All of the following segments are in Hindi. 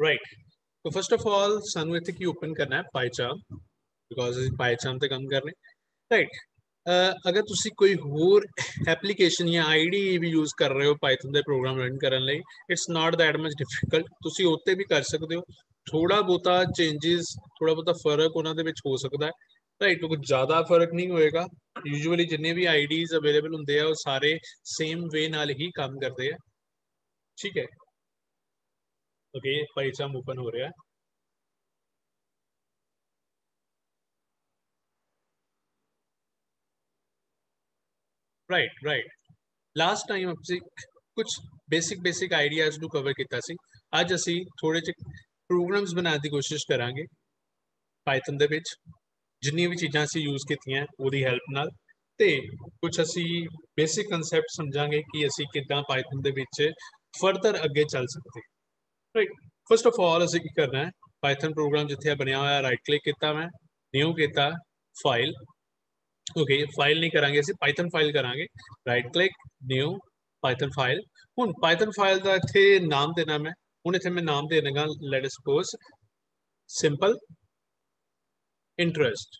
right so first of all sanuvith ki open karna hai pycharm because pycharm te kam karne right uh, ਅਗਰ ਤੁਸੀਂ ਕੋਈ ਹੋਰ ਐਪਲੀਕੇਸ਼ਨ ਜਾਂ ਆਈਡੀ ਵੀ ਯੂਜ਼ ਕਰ ਰਹੇ ਹੋ ਪਾਈਥਨ ਦੇ ਪ੍ਰੋਗਰਾਮ ਰਨ ਕਰਨ ਲਈ it's not that much difficult ਤੁਸੀਂ ਉੱਤੇ ਵੀ ਕਰ ਸਕਦੇ ਹੋ ਥੋੜਾ ਬੋਤਾ ਚੇਂजेस ਥੋੜਾ ਬੋਤਾ ਫਰਕ ਉਹਨਾਂ ਦੇ ਵਿੱਚ ਹੋ ਸਕਦਾ ਹੈ ਰਾਈਟ ਕੁਝ ਜ਼ਿਆਦਾ ਫਰਕ ਨਹੀਂ ਹੋਏਗਾ ਯੂਜੂਅਲੀ ਜਿੰਨੇ ਵੀ ਆਈਡੀਜ਼ ਅਵੇਲੇਬਲ ਹੁੰਦੇ ਆ ਉਹ ਸਾਰੇ ਸੇਮ ਵੇ ਨਾਲ ਹੀ ਕੰਮ ਕਰਦੇ ਆ ਠੀਕ ਹੈ ओके परिचम ओपन हो रहा है राइट राइट लास्ट टाइम ਅਸੀਂ ਕੁਝ ਬੇਸਿਕ ਬੇਸਿਕ ਆਈਡੀਆਜ਼ ਨੂੰ ਕਵਰ ਕੀਤਾ ਸੀ ਅੱਜ ਅਸੀਂ ਥੋੜੇ ਜਿਹੇ ਪ੍ਰੋਗਰਾਮਸ ਬਣਾਉਣ ਦੀ ਕੋਸ਼ਿਸ਼ ਕਰਾਂਗੇ ਪਾਈਥਨ ਦੇ ਵਿੱਚ ਜਿੰਨੀਆਂ ਵੀ ਚੀਜ਼ਾਂ ਅਸੀਂ ਯੂਜ਼ ਕੀਤੀਆਂ ਉਹਦੀ ਹੈਲਪ ਨਾਲ ਤੇ ਕੁਝ ਅਸੀਂ ਬੇਸਿਕ ਕਨਸੈਪਟ ਸਮਝਾਂਗੇ ਕਿ ਅਸੀਂ ਕਿੱਦਾਂ ਪਾਈਥਨ ਦੇ ਵਿੱਚ ਫਰਦਰ ਅੱਗੇ ਚੱਲ ਸਕਦੇ ਰਾਈਟ ਫਸਟ ਆਫ ਆਲ ਅਸੀਂ ਕੀ ਕਰਨਾ ਹੈ? ਪਾਈਥਨ ਪ੍ਰੋਗਰਾਮ ਜਿੱਥੇ ਬਣਿਆ ਹੋਇਆ ਰਾਈਟ ਕਲਿੱਕ ਕੀਤਾ ਮੈਂ ਨਿਊ ਕੀਤਾ ਫਾਈਲ ਓਕੇ ਫਾਈਲ ਨਹੀਂ ਕਰਾਂਗੇ, ਅਸੀਂ ਪਾਈਥਨ ਫਾਈਲ ਕਰਾਂਗੇ. Right click new Python file ਹੁਣ ਪਾਈਥਨ ਫਾਈਲ ਦਾ ਇੱਥੇ ਨਾਮ ਦੇਣਾ ਮੈਂ। ਹੁਣ ਇੱਥੇ ਮੈਂ ਨਾਮ ਦੇ ਦੇਣਾ ਲੈਟ ਸਪੋਜ਼ ਸਿੰਪਲ ਇੰਟਰਸਟ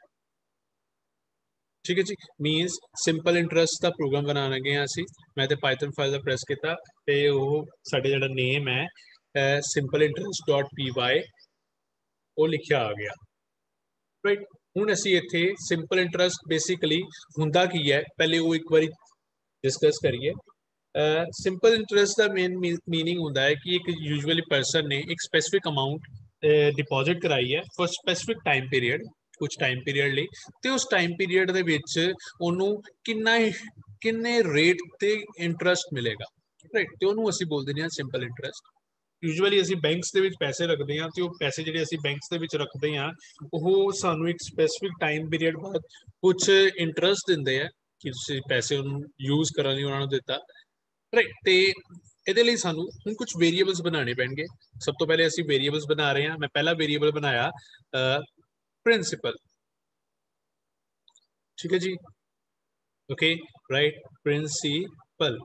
ਠੀਕ ਹੈ ਜੀ? ਮੀਨਸ ਸਿੰਪਲ ਇੰਟਰਸਟ ਦਾ ਪ੍ਰੋਗਰਾਮ ਬਣਾਉਣਾ ਗਏ ਅਸੀਂ। ਮੈਂ ਤੇ ਪਾਈਥਨ ਫਾਈਲ ਦਾ ਪ੍ਰੈਸ ਕੀਤਾ ਤੇ ਉਹ ਸਾਡੇ ਜਿਹੜਾ ਨੇਮ ਹੈ simpleInterest.py ਉਹ ਲਿਖਿਆ ਆ ਗਿਆ। ਰਾਈਟ ਹੁਣ ਅਸੀਂ ਇੱਥੇ ਸਿੰਪਲ ਇੰਟਰਸਟ ਬੇਸਿਕਲੀ ਹੁੰਦਾ ਕੀ ਹੈ? ਪਹਿਲੇ ਉਹ ਇੱਕ ਵਾਰੀ ਡਿਸਕਸ ਕਰੀਏ। ਸਿੰਪਲ ਇੰਟਰਸਟ ਦਾ ਮੇਨ ਮੀਨਿੰਗ ਹੁੰਦਾ ਹੈ ਕਿ ਇੱਕ ਯੂਜੂਅਲੀ ਪਰਸਨ ਨੇ ਇੱਕ ਸਪੈਸਿਫਿਕ ਅਮਾਉਂਟ ਡਿਪੋਜ਼ਿਟ ਕਰਾਈ ਹੈ ਫॉर ਸਪੈਸਿਫਿਕ ਟਾਈਮ ਪੀਰੀਅਡ ਕੁਝ ਟਾਈਮ ਪੀਰੀਅਡ ਲਈ। ਤੇ ਉਸ ਟਾਈਮ ਪੀਰੀਅਡ ਦੇ ਵਿੱਚ ਉਹਨੂੰ ਕਿੰਨਾ ਕਿੰਨੇ ਰੇਟ ਤੇ ਇੰਟਰਸਟ ਮਿਲੇਗਾ। ਰਾਈਟ ਤੇ ਉਹਨੂੰ ਅਸੀਂ ਬੋਲਦੇ ਹਾਂ ਸਿੰਪਲ ਇੰਟਰਸਟ ਯੂਜੂਅਲੀ ਅਸੀਂ ਬੈਂਕਸ ਦੇ ਵਿੱਚ ਪੈਸੇ ਰੱਖਦੇ ਹਾਂ ਤੇ ਉਹ ਪੈਸੇ ਜਿਹੜੇ ਅਸੀਂ ਬੈਂਕਸ ਦੇ ਵਿੱਚ ਰੱਖਦੇ ਹਾਂ, ਉਹ ਸਾਨੂੰ ਇੱਕ ਸਪੈਸਿਫਿਕ ਟਾਈਮ ਪੀਰੀਅਡ ਬਾਅਦ ਕੁਝ ਇੰਟਰਸਟ ਦਿੰਦੇ ਆ ਕਿ ਤੁਸੀਂ ਪੈਸੇ ਉਹਨੂੰ ਯੂਜ਼ ਕਰਨ ਲਈ ਉਹਨਾਂ ਨੂੰ ਦਿੱਤਾ। ਰਾਈਟ ਤੇ ਇਹਦੇ ਲਈ ਸਾਨੂੰ ਹੁਣ ਕੁਝ ਵੇਰੀਏਬਲਸ ਬਣਾਉਣੇ ਪੈਣਗੇ। ਸਭ ਤੋਂ ਪਹਿਲੇ ਅਸੀਂ ਵੇਰੀਏਬਲਸ ਬਣਾ ਰਹੇ ਹਾਂ। ਮੈਂ ਪਹਿਲਾ ਵੇਰੀਏਬਲ ਬਣਾਇਆ ਪ੍ਰਿੰਸੀਪਲ ਠੀਕ ਹੈ ਜੀ? ਓਕੇ ਰਾਈਟ ਪ੍ਰਿੰਸੀਪਲ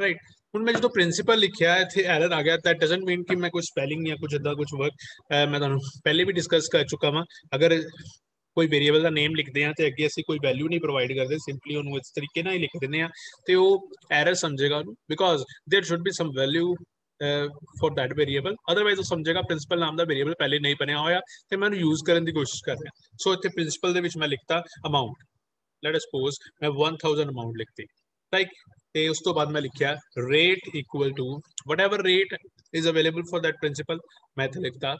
ਰਾਈਟ ਹੁਣ ਮੈਂ ਜਦੋਂ ਪ੍ਰਿੰਸੀਪਲ ਲਿਖਿਆ ਇੱਥੇ ਐਰਰ ਆ ਗਿਆ ਦੈਟ ਡਸਨਟ ਮੀਨ ਕਿ ਮੈਂ ਕੋਈ ਸਪੈਲਿੰਗ ਜਾਂ ਕੁਝ ਇਦਾਂ ਕੁਝ ਵਰਕ ਮੈਂ ਤੁਹਾਨੂੰ ਪਹਿਲੇ ਵੀ ਡਿਸਕਸ ਕਰ ਚੁੱਕਾ ਵਾਂ ਅਗਰ ਕੋਈ ਵੇਰੀਏਬਲ ਦਾ ਨੇਮ ਲਿਖਦੇ ਆ ਤੇ ਅੱਗੇ ਅਸੀਂ ਕੋਈ ਵੈਲਿਊ ਨਹੀਂ ਪ੍ਰੋਵਾਈਡ ਕਰਦੇ ਸਿੰਪਲੀ ਉਹਨੂੰ ਇਸ ਤਰੀਕੇ ਨਾਲ ਹੀ ਲਿਖ ਦਿੰਦੇ ਆ ਤੇ ਉਹ ਐਰਰ ਸਮਝੇਗਾ ਉਹਨੂੰ because there should be some value for that variable otherwise ਉਹ ਸਮਝੇਗਾ ਪ੍ਰਿੰਸੀਪਲ ਨਾਮ ਦਾ ਵੇਰੀਏਬਲ ਪਹਿਲੇ ਨਹੀਂ ਬਣਿਆ ਹੋਇਆ ਤੇ ਮੈਂ ਉਹਨੂੰ ਯੂਜ਼ ਕਰਨ ਦੀ ਕੋਸ਼ਿਸ਼ ਕਰ ਰਿਹਾ ਸੋ ਇੱਥੇ ਪ੍ਰਿੰਸੀਪਲ ਦੇ ਵਿੱਚ ਮੈਂ ਲਿਖਤਾ ਅਮਾਉਂਟ ਲੈਟ ਅਸ ਸਪੋਜ਼ ਮੈਂ 1000 ਅਮਾਉਂਟ ਲਿਖਤੀ ਲਾਈਕ ਤੇ ਉਸ ਤੋਂ ਬਾਅਦ ਮੈਂ ਲਿਖਿਆ rate equal to whatever rate is available for that principal ਮੈਂ ਇੱਥੇ ਲਿਖਤਾ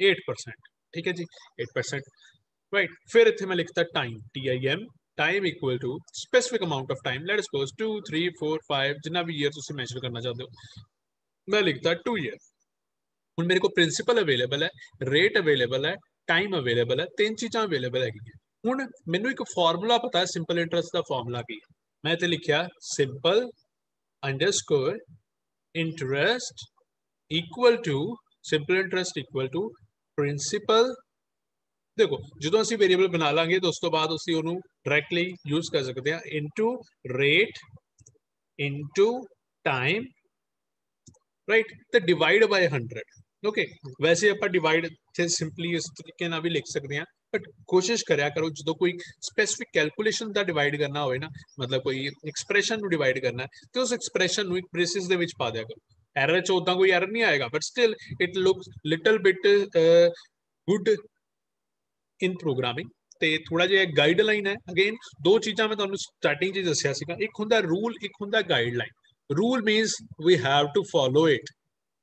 8% ਠੀਕ ਹੈ ਜੀ 8% right ਫਿਰ ਇੱਥੇ ਮੈਂ ਲਿਖਤਾ time tim time equal to specific amount of time let us suppose 2 3 4 5 ਜਿੰਨਾ ਵੀ year ਤੁਸੀਂ ਮੈਂਸ਼ਨ ਕਰਨਾ ਚਾਹਦੇ ਹੋ ਮੈਂ ਲਿਖਤਾ 2 year ਹੁਣ ਮੇਰੇ ਕੋਲ ਪ੍ਰਿੰਸੀਪਲ ਅਵੇਲੇਬਲ ਹੈ ਰੇਟ ਅਵੇਲੇਬਲ ਹੈ ਟਾਈਮ ਅਵੇਲੇਬਲ ਹੈ ਤਿੰਨ ਚੀਜ਼ਾਂ ਅਵੇਲੇਬਲ ਹੈਗੀਆਂ ਹੁਣ ਮੈਨੂੰ ਇੱਕ ਫਾਰਮੂਲਾ ਪਤਾ ਹੈ ਸਿੰਪਲ ਇੰਟਰਸਟ ਦਾ ਫਾਰਮੂਲਾ ਕੀ ਹੈ मैं तो लिखा simple underscore interest equal to simple interest equal to principal देखो जो असं वेरीएबल बना लाँगे तो उस तो बाद डायरैक्टली यूज़ कर सकते हैं। Into rate into time right तो डिवाइड बाय हंड्रेड ओके वैसे आप डिवाइड सिंपली इस तरीके भी लिख सकते हैं। ਬਟ ਕੋਸ਼ਿਸ਼ ਕਰਿਆ ਕਰੋ ਜਦੋਂ ਕੋਈ ਸਪੈਸਿਫਿਕ ਕੈਲਕੂਲੇਸ਼ਨ ਦਾ ਡਿਵਾਈਡ ਕਰਨਾ ਹੋਵੇ ਨਾ ਮਤਲਬ ਕੋਈ ਐਕਸਪ੍ਰੈਸ਼ਨ ਨੂੰ ਡਿਵਾਈਡ ਕਰਨਾ ਤੇ ਉਸ ਐਕਸਪ੍ਰੈਸ਼ਨ ਨੂੰ ਇੱਕ ਬ੍ਰੇਸਿਸ ਦੇ ਵਿੱਚ ਪਾ ਦਿਆ ਕਰੋ ਐਰਰ ਚ ਉਦਾਂ ਕੋਈ ਐਰਰ ਨਹੀਂ ਆਏਗਾ but still it looks little bit good in programming ਤੇ ਥੋੜਾ ਜਿਹਾ ਗਾਈਡਲਾਈਨ ਹੈ ਅਗੇਨ ਦੋ ਚੀਜ਼ਾਂ ਮੈਂ ਤੁਹਾਨੂੰ ਸਟਾਰਟਿੰਗ 'ਚ ਦੱਸਿਆ ਸੀਗਾ ਇੱਕ ਹੁੰਦਾ ਰੂਲ ਇੱਕ ਹੁੰਦਾ guideline rule means we have to follow it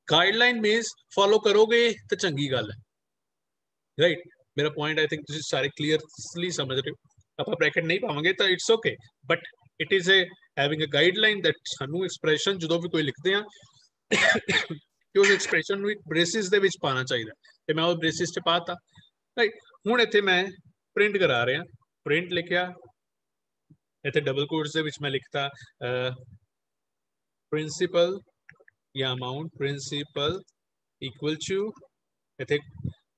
guideline means follow ਕਰੋਗੇ ਤਾਂ ਚੰਗੀ ਗੱਲ ਹੈ ਰਾਈਟ ਮੇਰਾ ਪੁਆਇੰਟ ਆਈ ਥਿੰਕ ਤੁਸੀਂ ਸਾਰੇ ਕਲੀਅਰਲੀ ਸਮਝ ਰਹੇ ਹੋ। ਆਪਾਂ ਬ੍ਰੈਕਟ ਨਹੀਂ ਪਾਵਾਂਗੇ ਤਾਂ it's okay but it is uh having a guideline that ਸਾਨੂੰ ਐਕਸਪ੍ਰੈਸ਼ਨ ਜਦੋਂ ਵੀ ਕੋਈ ਲਿਖਦੇ ਆ ਕਿ ਉਸ ਐਕਸਪ੍ਰੈਸ਼ਨ ਨੂੰ ਇੱਕ ਬ੍ਰੇਸਿਸ ਦੇ ਵਿੱਚ ਪਾਣਾ ਚਾਹੀਦਾ। ਤੇ ਮੈਂ ਉਹ ਬ੍ਰੇਸਿਸ ਤੇ ਪਾਤਾ ਰਾਈਟ ਹੁਣ ਇੱਥੇ ਮੈਂ ਪ੍ਰਿੰਟ ਕਰਾ ਰਿਹਾ। ਪ੍ਰਿੰਟ ਲਿਖਿਆ। ਇੱਥੇ ਡਬਲ ਕੋਟਸ ਦੇ ਵਿੱਚ ਮੈਂ ਲਿਖਤਾ ਪ੍ਰਿੰਸੀਪਲ ਜਾਂ ਅਮਾਉਂਟ ਪ੍ਰਿੰਸੀਪਲ ਇਕੁਅਲ ਟੂ ਇੱਥੇ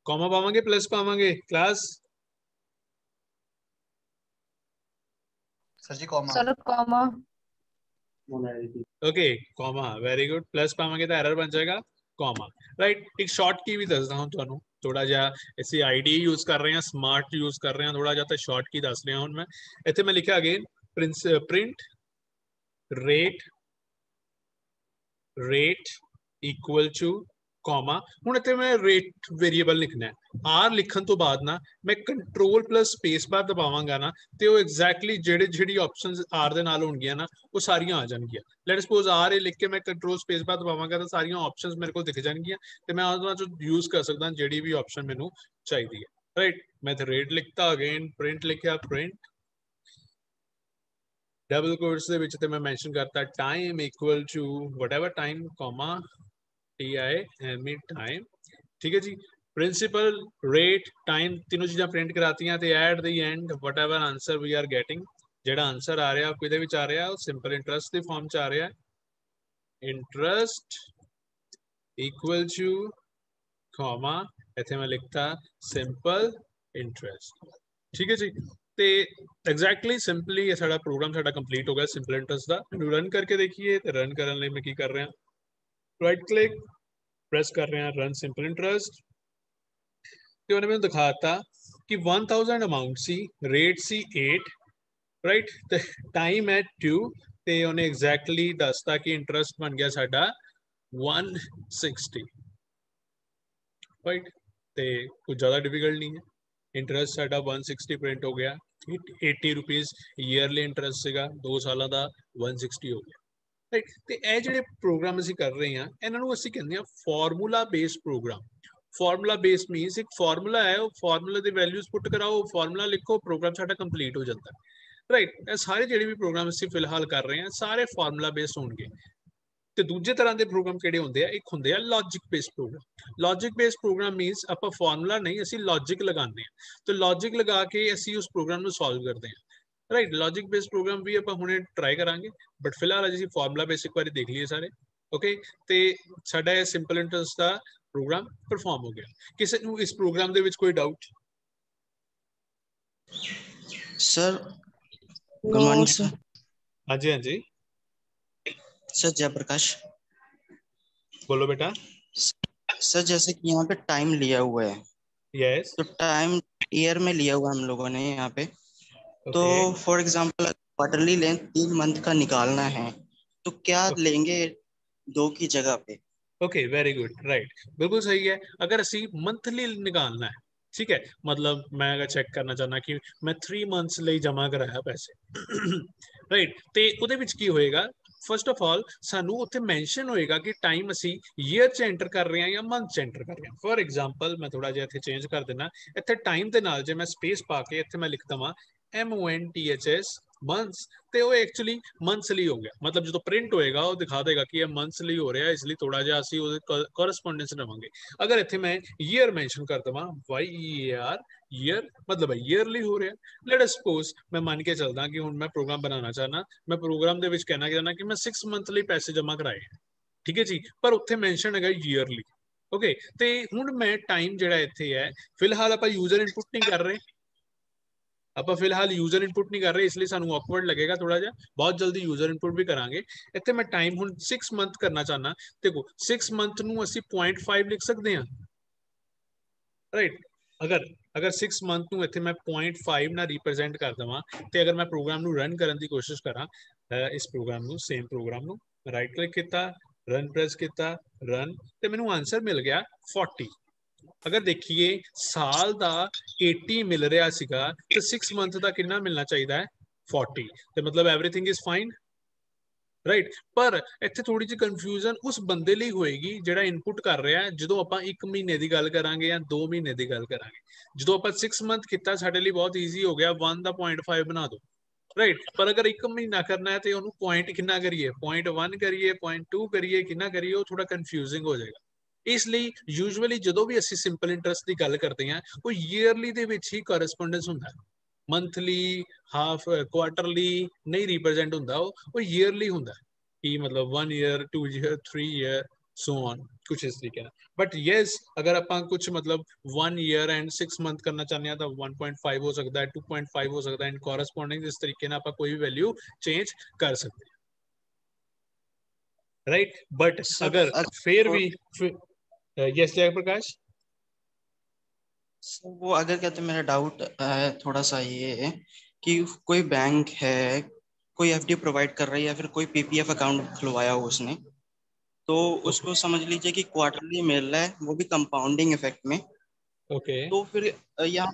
कॉमा पावे प्लस पावे class sir ji comma sir comma okay comma very good plus पावे तो एरर बन जाएगा ਕੌਮਾ ਰਾਈਟ ਇੱਕ ਸ਼ਾਰਟ ਕੀ ਵੀ ਦੱਸਦਾ ਹਾਂ ਤੁਹਾਨੂੰ ਥੋੜਾ ਜਿਹਾ ਅਸੀਂ ਆਈਡੀ ਯੂਜ਼ ਕਰ ਰਹੇ ਹਾਂ ਸਮਾਰਟ ਯੂਜ਼ ਕਰ ਰਹੇ ਹਾਂ ਥੋੜਾ ਜਿਹਾ ਤਾਂ ਸ਼ਾਰਟ ਕੀ ਦੱਸ ਰਿਹਾ ਹੁਣ ਮੈਂ ਇੱਥੇ ਮੈਂ ਲਿਖਿਆ again print rate rate equal to comma ਹੁਣ ਇੱਥੇ ਮੈਂ ਰੇਟ ਵੇਰੀਏਬਲ ਲਿਖਣਾ ਹੈ। ਆਰ ਲਿਖਣ ਤੋਂ ਬਾਅਦ ਨਾ, ਮੈਂ ਕੰਟਰੋਲ ਪਲੱਸ ਸਪੇਸ ਬਾਰ ਦਬਾਵਾਂਗਾ ਨਾ, ਤੇ ਉਹ ਐਗਜ਼ੈਕਟਲੀ ਜਿਹੜੇ ਜਿਹੜੀ ਆਪਸ਼ਨਸ ਆਰ ਦੇ ਨਾਲ ਹੋਣਗੀਆਂ ਨਾ, ਉਹ ਸਾਰੀਆਂ ਆ ਜਾਣਗੀਆਂ। ਲੈਟ ਸਪੋਜ਼ ਆਰ ਇਹ ਲਿਖ ਕੇ ਮੈਂ ਕੰਟਰੋਲ ਸਪੇਸ ਬਾਰ ਦਬਾਵਾਂਗਾ ਤਾਂ ਸਾਰੀਆਂ ਆਪਸ਼ਨਸ ਮੇਰੇ ਕੋਲ ਦਿਖ ਜਾਣਗੀਆਂ ਤੇ ਮੈਂ ਉਹਨਾਂ ਚੋਂ ਯੂਜ਼ ਕਰ ਸਕਦਾ ਜਿਹੜੀ ਵੀ ਆਪਸ਼ਨ ਮੈਨੂੰ ਚਾਹੀਦੀ ਹੈ। ਰਾਈਟ ਮੈਂ ਤੇ ਰੇਟ ਲਿਖਤਾ ਅਗੇਨ ਪ੍ਰਿੰਟ ਲਿਖਿਆ ਪ੍ਰਿੰਟ ਡਬਲ ਕੋਟਸ ਦੇ ਵਿੱਚ ਤੇ ਮੈਂ ਮੈਂਸ਼ਨ ਕਰਤਾ time equal to whatever time comma T I M E time ਠੀਕ ਹੈ ਜੀ। ਪ੍ਰਿੰਸੀਪਲ ਰੇਟ ਟਾਈਮ ਤਿੰਨੋਂ ਚੀਜ਼ਾਂ ਪ੍ਰਿੰਟ ਕਰਾਤੀਆਂ ਤੇ at the end whatever answer we are getting ਜਿਹੜਾ ਆਨਸਰ ਆ ਰਿਹਾ ਕਿਹਦੇ ਵਿੱਚ ਆ ਰਿਹਾ? ਉਹ ਸਿੰਪਲ ਇੰਟਰਸਟ ਦੇ ਫਾਰਮ ਚ ਆ ਰਿਹਾ। ਇੰਟਰਸਟ ਇਕੁਅਲ ਟੂ ਕੋਮਾ ਇੱਥੇ ਮੈਂ ਲਿਖਤਾ ਸਿੰਪਲ ਇੰਟਰਸਟ ਠੀਕ ਹੈ ਜੀ। ਤੇ ਐਗਜ਼ੈਕਟਲੀ ਸਿੰਪਲੀ ਇਹ ਸਾਡਾ ਪ੍ਰੋਗਰਾਮ ਸਾਡਾ ਕੰਪਲੀਟ ਹੋ ਗਿਆ ਸਿੰਪਲ ਇੰਟਰਸਟ ਦਾ। ਇਹਨੂੰ ਰਨ ਕਰਕੇ ਦੇਖੀਏ ਤੇ ਰਨ ਕਰਨ ਲਈ ਮੈਂ ਕੀ ਕਰ ਰਿਹਾ? ਰਾਈਟ ਕਲਿੱਕ ਪ੍ਰੈਸ ਕਰ ਰਹੇ ਹਾਂ ਰਨ ਸਿੰਪਲ ਇੰਟਰਸਟ ਤੇ ਉਹਨੇ ਮੈਨੂੰ ਦਿਖਾਤਾ ਕਿ 1000 ਅਮਾਉਂਟ ਸੀ ਰੇਟ ਸੀ 8 ਰਾਈਟ ਤੇ ਟਾਈਮ ਹੈ 2 ਤੇ ਉਹਨੇ ਐਗਜ਼ੈਕਟਲੀ ਦੱਸਤਾ ਕਿ ਇੰਟਰਸਟ ਬਣ ਗਿਆ ਸਾਡਾ 160 ਰਾਈਟ ਤੇ ਕੁਝ ਜ਼ਿਆਦਾ ਡਿਫਿਕਲਟ ਨਹੀਂ ਹੈ ਇੰਟਰਸਟ ਸਾਡਾ 160 ਪ੍ਰਿੰਟ ਹੋ ਗਿਆ 80 ਰੁਪਏ ਈਅਰਲੀ ਇੰਟਰਸਟ ਸੀਗਾ 2 ਸਾਲਾਂ ਦਾ 160 ਹੋ ਗਿਆ ਰਾਈਟ ਤੇ ਇਹ ਜਿਹੜੇ ਪ੍ਰੋਗਰਾਮ ਅਸੀਂ ਕਰ ਰਹੇ ਹਾਂ, ਇਹਨਾਂ ਨੂੰ ਅਸੀਂ ਕਹਿੰਦੇ ਹਾਂ formula based program formula based means ਇੱਕ ਫਾਰਮੂਲਾ ਹੈ, ਉਹ ਫਾਰਮੂਲਾ ਦੇ ਵੈਲਿਊਜ਼ ਪੁੱਟ ਕਰਾਓ ਫਾਰਮੂਲਾ ਲਿਖੋ ਪ੍ਰੋਗਰਾਮ ਸਾਡਾ ਕੰਪਲੀਟ ਹੋ ਜਾਂਦਾ। ਰਾਈਟ ਇਹ ਸਾਰੇ ਜਿਹੜੇ ਵੀ ਪ੍ਰੋਗਰਾਮ ਅਸੀਂ ਫਿਲਹਾਲ ਕਰ ਰਹੇ ਹਾਂ, ਸਾਰੇ ਫਾਰਮੂਲਾ ਬੇਸਡ ਹੋਣਗੇ। ਤੇ ਦੂਜੇ ਤਰ੍ਹਾਂ ਦੇ ਪ੍ਰੋਗਰਾਮ ਕਿਹੜੇ ਹੁੰਦੇ ਆ? ਇੱਕ ਹੁੰਦੇ ਆ logic based program logic based program means ਆਪਾਂ ਫਾਰਮੂਲਾ ਨਹੀਂ, ਅਸੀਂ ਲੌਜੀਕ ਲਗਾਉਂਦੇ ਆ ਤੇ ਲੌਜੀਕ ਲਗਾ ਕੇ ਅਸੀਂ ਉਸ ਪ੍ਰੋਗਰਾਮ ਨੂੰ ਸੋਲਵ ਕਰਦੇ ਆ ਰਾਈਟ ਲੌਜਿਕ ਬੇਸਡ ਪ੍ਰੋਗਰਾਮ ਵੀ ਆਪਾਂ ਹੁਣੇ ਟਰਾਈ ਕਰਾਂਗੇ ਬਟ ਫਿਲਹਾਲ ਅਸੀਂ ਫਾਰਮੂਲਾ ਬੇਸਿਕ ਵਾਰੀ ਦੇਖ ਲਈਏ ਸਾਰੇ ਓਕੇ ਤੇ ਸਾਡਾ ਇਹ ਸਿੰਪਲ ਇੰਟਰਸਟ ਦਾ ਪ੍ਰੋਗਰਾਮ ਪਰਫਾਰਮ ਹੋ ਗਿਆ ਕਿਸੇ ਨੂੰ ਇਸ ਪ੍ਰੋਗਰਾਮ ਦੇ ਵਿੱਚ ਕੋਈ doubt sir good morning sir हाँ जी हाँ जी सर जयप्रकाश बोलो बेटा सर जैसे कि यहाँ पे टाइम लिया हुआ है यस तो टाइम ईयर में लिया हुआ हम लोगों ने यहाँ पे तो फॉर एग्जांपल क्वार्टरली लेंथ तीन मंथ का निकालना है तो क्या okay. लेंगे दो की जगह पे ओके वेरी गुड राइट बिल्कुल सही है अगर ਅਸੀਂ ਮੰਥਲੀ ਨਿਕਾਲਣਾ ਹੈ ਠੀਕ ਹੈ ਮਤਲਬ ਮੈਂ ਅਗਰ ਚੈੱਕ ਕਰਨਾ ਚਾਹਨਾ ਕਿ ਮੈਂ 3 ਮੰਥਸ ਲਈ ਜਮਾ ਕਰਾਇਆ ਪੈਸੇ ਰਾਈਟ ਤੇ ਉਹਦੇ ਵਿੱਚ ਕੀ ਹੋਏਗਾ ਫਸਟ ਆਫ ਆਲ ਸਾਨੂੰ ਉੱਥੇ ਮੈਂਸ਼ਨ ਹੋਏਗਾ ਕਿ ਟਾਈਮ ਅਸੀਂ ਈਅਰ ਚ ਐਂਟਰ ਕਰ ਰਹੇ ਹਾਂ ਜਾਂ ਮੰਥ ਚ ਐਂਟਰ ਕਰ ਰਹੇ ਹਾਂ ਫੋਰ ਐਗਜ਼ਾਮਪਲ ਮੈਂ ਥੋੜਾ ਜਿਹਾ ਇੱਥੇ ਚੇਂਜ ਕਰ ਦਿੰਨਾ ਇੱਥੇ ਟਾਈਮ ਦੇ ਨਾਲ ਜੇ ਮੈਂ ਸਪੇਸ ਪਾ ਕੇ ਇੱਥੇ ਮੈਂ ਲਿਖ ਦਵਾਂ M O N T H S months ਤੇ ਉਹ ਐਕਚੁਅਲੀ ਮੰਥਲੀ ਹੋ ਗਿਆ। ਮਤਲਬ ਜਦੋਂ ਪ੍ਰਿੰਟ ਹੋਏਗਾ, ਉਹ ਦਿਖਾ ਦੇਗਾ ਕਿ ਇਹ ਮੰਥਲੀ ਹੋ ਰਿਹਾ, ਇਸ ਲਈ ਥੋੜਾ ਜਿਹਾ ਅਸੀਂ ਉਹਦੇ ਕੋਰਸਪੋਂਡੈਂਸ ਰਵਾਂਗੇ ਅਗਰ ਇੱਥੇ ਮੈਂ ਈਅਰ ਮੈਂਸ਼ਨ ਕਰ ਦਵਾਂ ਵਾਈ ਈ ਆਰ ਈਅਰ ਮਤਲਬ ਈਅਰਲੀ ਹੋ ਰਿਹਾ। ਲੈਟ ਅਸ ਸਪੋਜ਼ ਮੈਂ ਮੰਨ ਕੇ ਚੱਲਦਾ ਕਿ ਹੁਣ ਮੈਂ ਪ੍ਰੋਗਰਾਮ ਬਣਾਉਣਾ ਚਾਹਨਾ ਮੈਂ ਪ੍ਰੋਗਰਾਮ ਦੇ ਵਿੱਚ ਕਹਿਣਾ ਚਾਹਨਾ ਕਿ ਮੈਂ 6 ਮੰਥਲੀ ਪੈਸੇ ਜਮਾ ਕਰਾਏ ਠੀਕ ਹੈ ਜੀ? ਪਰ ਉੱਥੇ ਮੈਂਸ਼ਨ ਹੈਗਾ ਈਅਰਲੀ ਓਕੇ ਤੇ ਹੁਣ ਮੈਂ ਟਾਈਮ ਜਿਹੜਾ ਇੱਥੇ ਹੈ, ਫਿਲਹਾਲ ਆਪਾਂ ਯੂਜ਼ਰ ਇਨਪੁਟ ਨਹੀਂ ਕਰ ਰਹੇ। ਆਪਾਂ ਫਿਲਹਾਲ ਯੂਜ਼ਰ ਇਨਪੁਟ ਨਹੀਂ ਕਰ ਰਹੇ ਇਸ ਲਈ ਸਾਨੂੰ ਔਕਵਰਡ ਲੱਗੇਗਾ ਥੋੜਾ ਜਿਹਾ ਬਹੁਤ ਜਲਦੀ ਯੂਜ਼ਰ ਇਨਪੁਟ ਵੀ ਕਰਾਂਗੇ ਇੱਥੇ ਮੈਂ ਟਾਈਮ ਹੁਣ 6 ਮੰਥ ਕਰਨਾ ਚਾਹਨਾ ਦੇਖੋ 6 ਮੰਥ ਨੂੰ ਅਸੀਂ 0.5 ਲਿਖ ਸਕਦੇ ਹਾਂ ਰਾਈਟ ਅਗਰ ਅਗਰ 6 ਮੰਥ ਨੂੰ ਇੱਥੇ ਮੈਂ 0.5 ਨਾਲ ਰਿਪਰੈਜ਼ੈਂਟ ਕਰ ਦਵਾਂ ਤੇ ਅਗਰ ਮੈਂ ਪ੍ਰੋਗਰਾਮ ਨੂੰ ਰਨ ਕਰਨ ਦੀ ਕੋਸ਼ਿਸ਼ ਕਰਾਂ ਇਸ ਪ੍ਰੋਗਰਾਮ ਨੂੰ ਸੇਮ ਪ੍ਰੋਗਰਾਮ ਨੂੰ ਰਾਈਟ ਕਲਿਕ ਕੀਤਾ ਰਨ ਪ੍ਰੈਸ ਕੀਤਾ ਰਨ ਤੇ ਮੈਨੂੰ ਆਨਸਰ ਮਿਲ ਗਿਆ 40 ਅਗਰ ਦੇਖੀਏ ਸਾਲ ਦਾ 80 ਮਿਲ ਰਿਹਾ ਸੀਗਾ ਤੇ 6 ਮੰਥ ਦਾ ਕਿੰਨਾ ਮਿਲਣਾ ਚਾਹੀਦਾ ਹੈ 40 ਤੇ ਮਤਲਬ एवरीथिंग ਇਜ਼ ਫਾਈਨ ਰਾਈਟ ਪਰ ਇੱਥੇ ਥੋੜੀ ਜਿਹੀ ਕਨਫਿਊਜ਼ਨ ਉਸ ਬੰਦੇ ਲਈ ਹੋਏਗੀ ਜਿਹੜਾ ਇਨਪੁਟ ਕਰ ਰਿਹਾ ਹੈ ਜਦੋਂ ਆਪਾਂ 1 ਮਹੀਨੇ ਦੀ ਗੱਲ ਕਰਾਂਗੇ ਜਾਂ 2 ਮਹੀਨੇ ਦੀ ਗੱਲ ਕਰਾਂਗੇ ਜਦੋਂ ਆਪਾਂ 6 ਮੰਥ ਕੀਤਾ ਸਾਡੇ ਲਈ ਬਹੁਤ ਈਜ਼ੀ ਹੋ ਗਿਆ 1 ਦਾ 0.5 ਬਣਾ ਦਿਓ ਰਾਈਟ ਪਰ ਅਗਰ 1 ਮਹੀਨਾ ਕਰਨਾ ਹੈ ਤੇ ਉਹਨੂੰ ਪੁਆਇੰਟ ਕਿੰਨਾ ਕਰੀਏ 0.1 ਕਰੀਏ 0.2 ਕਰੀਏ ਕਿੰਨਾ ਕਰੀਏ ਉਹ ਥੋੜਾ ਕਨਫਿਊਜ਼ਿੰਗ ਹੋ ਜਾਏਗਾ इसलिए यूजुअली जो भी असं सिंपल इंटरस्ट की गल करते हैं वो ईयरली देसपोंडेंस होंगे मंथली हाफ़ क्वार्टरली नहीं रिप्रजेंट हों ईयरली हों कि मतलब one year two year three year so on कुछ इस तरीके बट येस अगर आप कुछ मतलब one year and six month करना चाहते हैं तो वन पॉइंट फाइव हो सकता है टू पॉइंट फाइव हो सकता है एंड कोरसपोंडिंग इस तरीके आप कोई भी वैल्यू चेंज कर सकते हैं राइट बट अगर फिर भी यस जयप्रकाश वो अगर कहते मेरा डाउट थोड़ा सा ये है कि कोई बैंक है कोई एफडी प्रोवाइड कर रही है या फिर कोई पीपीएफ अकाउंट खुलवाया हो उसने तो उसको समझ लीजिए कि क्वार्टरली मिल रहा है वो भी कंपाउंडिंग इफ़ेक्ट में। ओके तो फिर यहाँ